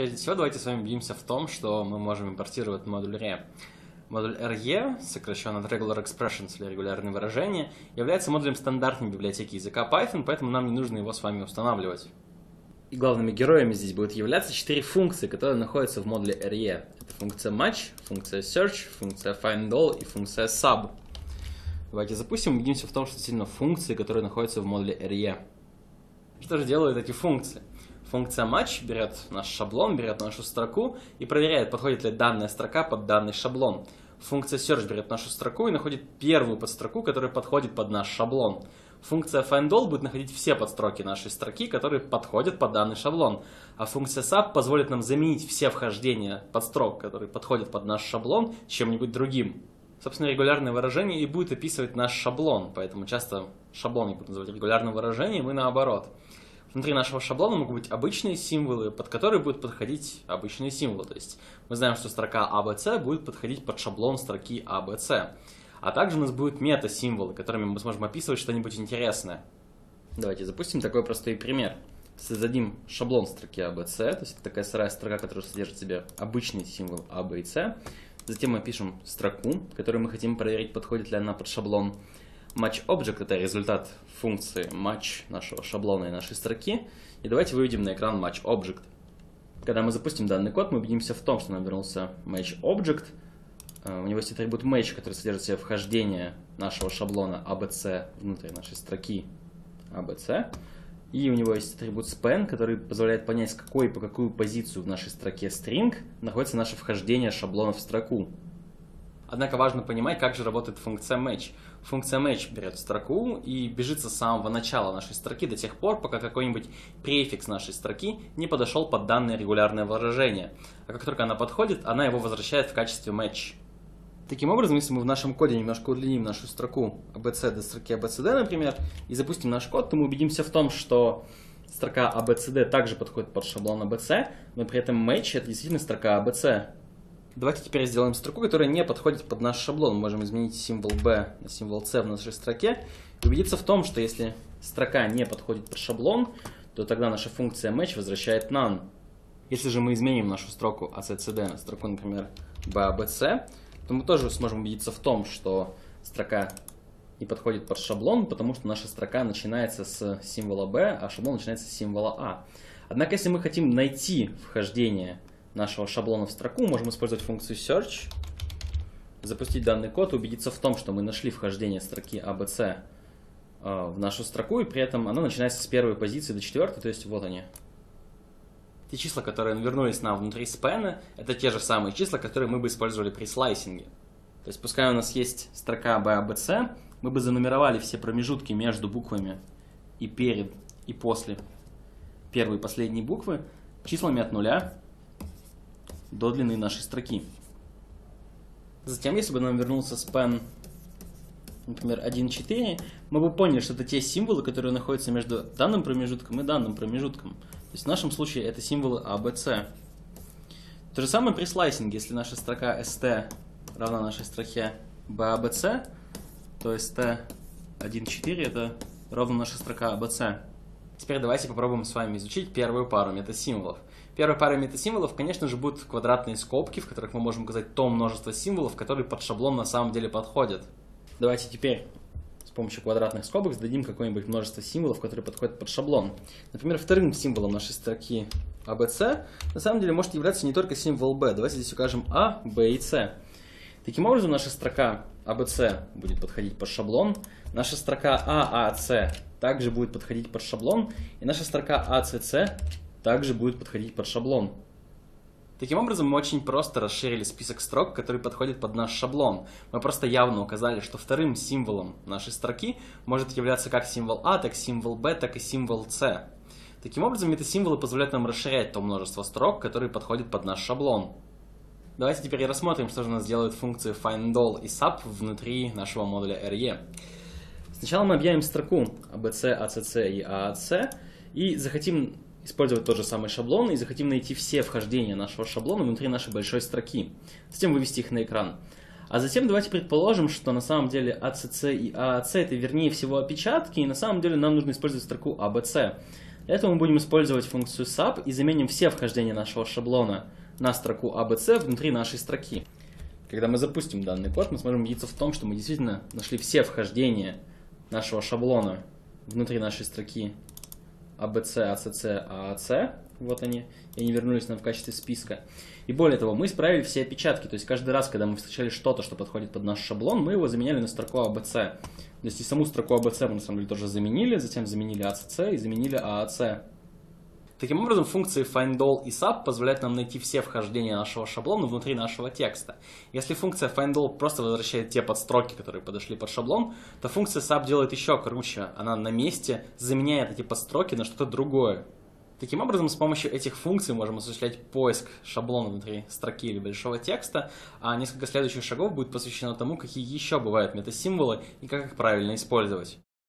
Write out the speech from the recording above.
Прежде всего, давайте с вами убедимся в том, что мы можем импортировать модуль RE. Модуль RE, сокращенно от Regular Expressions или регулярные выражения, является модулем стандартной библиотеки языка Python, поэтому нам не нужно его с вами устанавливать. И главными героями здесь будут являться четыре функции, которые находятся в модуле RE. Это функция match, функция search, функция findAll и функция sub. Давайте запустим и убедимся в том, что действительно функции, которые находятся в модуле RE. Что же делают эти функции? Функция match берет наш шаблон, берет нашу строку и проверяет, подходит ли данная строка под данный шаблон. Функция search берет нашу строку и находит первую подстроку, которая подходит под наш шаблон. Функция findAll будет находить все подстроки нашей строки, которые подходят под данный шаблон. А функция sub позволит нам заменить все вхождения подстрок, которые подходят под наш шаблон, чем-нибудь другим. Собственно, регулярное выражение и будет описывать наш шаблон, поэтому часто шаблон не будут называть регулярным выражением и наоборот. Внутри нашего шаблона могут быть обычные символы, под которые будут подходить обычные символы. То есть мы знаем, что строка ABC будет подходить под шаблон строки ABC. А также у нас будут мета-символы, которыми мы сможем описывать что-нибудь интересное. Давайте запустим такой простой пример. Создадим шаблон строки ABC, то есть это такая сырая строка, которая содержит в себе обычный символ A, B и C. Затем мы пишем строку, которую мы хотим проверить, подходит ли она под шаблон. Match Object это результат функции match нашего шаблона и нашей строки. И давайте выведем на экран Match Object. Когда мы запустим данный код, мы убедимся в том, что нам вернулся Match Object. Э, у него есть атрибут match, который содержит в себе вхождение нашего шаблона ABC внутрь нашей строки ABC. И у него есть атрибут span, который позволяет понять, с какой по какую позицию в нашей строке string находится наше вхождение шаблона в строку. Однако важно понимать, как же работает функция match. Функция match берет строку и бежит с самого начала нашей строки до тех пор, пока какой-нибудь префикс нашей строки не подошел под данное регулярное выражение. А как только она подходит, она его возвращает в качестве match. Таким образом, если мы в нашем коде немножко удлиним нашу строку abc до строки abcd, например, и запустим наш код, то мы убедимся в том, что строка abcd также подходит под шаблон abc, но при этом match это действительно строка abc. Давайте теперь сделаем строку, которая не подходит под наш шаблон. Мы можем изменить символ b на символ c в нашей строке и убедиться в том, что если строка не подходит под шаблон, то тогда наша функция match возвращает none. Если же мы изменим нашу строку accd на строку, например, babc, то мы тоже сможем убедиться в том, что строка не подходит под шаблон, потому что наша строка начинается с символа b, а шаблон начинается с символа a. Однако, если мы хотим найти вхождение нашего шаблона в строку, можем использовать функцию search, запустить данный код убедиться в том, что мы нашли вхождение строки ABC э, в нашу строку, и при этом она начинается с первой позиции до четвертой, то есть вот они, те числа, которые вернулись нам внутри спэна, это те же самые числа, которые мы бы использовали при слайсинге. То есть пускай у нас есть строка B, A, B, C, мы бы занумеровали все промежутки между буквами и перед, и после первой и последней буквы числами от нуля до длины нашей строки. Затем, если бы нам вернулся span, например, 1.4, мы бы поняли, что это те символы, которые находятся между данным промежутком и данным промежутком. То есть в нашем случае это символы ABC. То же самое при слайсинге, если наша строка st равна нашей строке babc, то st1.4 это ровно наша строка abc. Теперь давайте попробуем с вами изучить первую пару метасимволов. Первая пара метасимволов, конечно же, будут квадратные скобки, в которых мы можем указать то множество символов, которые под шаблон на самом деле подходят. Давайте теперь с помощью квадратных скобок зададим какое-нибудь множество символов, которые подходят под шаблон. Например, вторым символом нашей строки ABC на самом деле может являться не только символ B. Давайте здесь укажем A, B и C. Таким образом, наша строка ABC будет подходить под шаблон, наша строка AAC также будет подходить под шаблон, и наша строка ACC также будет подходить под шаблон. Таким образом, мы очень просто расширили список строк, который подходит под наш шаблон. Мы просто явно указали, что вторым символом нашей строки может являться как символ А, так символ Б, так и символ С. Таким образом, эти символы позволяют нам расширять то множество строк, которые подходят под наш шаблон. Давайте теперь рассмотрим, что же у нас делают функции findAll и sub внутри нашего модуля RE. Сначала мы объявим строку ABC, ACC и AAC и захотим использовать тот же самый шаблон и захотим найти все вхождения нашего шаблона внутри нашей большой строки. Затем вывести их на экран. А затем давайте предположим, что на самом деле ACC и AAC это вернее всего опечатки, и на самом деле нам нужно использовать строку ABC. Для этого мы будем использовать функцию sub и заменим все вхождения нашего шаблона на строку ABC внутри нашей строки. Когда мы запустим данный код, мы сможем убедиться в том, что мы действительно нашли все вхождения нашего шаблона внутри нашей строки ABC, ACC, AAC. Вот они. И они вернулись нам в качестве списка. И более того, мы исправили все опечатки. То есть каждый раз, когда мы встречали что-то, что подходит под наш шаблон, мы его заменяли на строку ABC. То есть и саму строку ABC мы на самом деле тоже заменили, затем заменили ACC и заменили AAC. Таким образом, функции findAll и sub позволяют нам найти все вхождения нашего шаблона внутри нашего текста. Если функция findAll просто возвращает те подстроки, которые подошли под шаблон, то функция sub делает еще круче. Она на месте заменяет эти подстроки на что-то другое. Таким образом, с помощью этих функций можем осуществлять поиск шаблона внутри строки или большого текста, а несколько следующих шагов будет посвящено тому, какие еще бывают метасимволы и как их правильно использовать.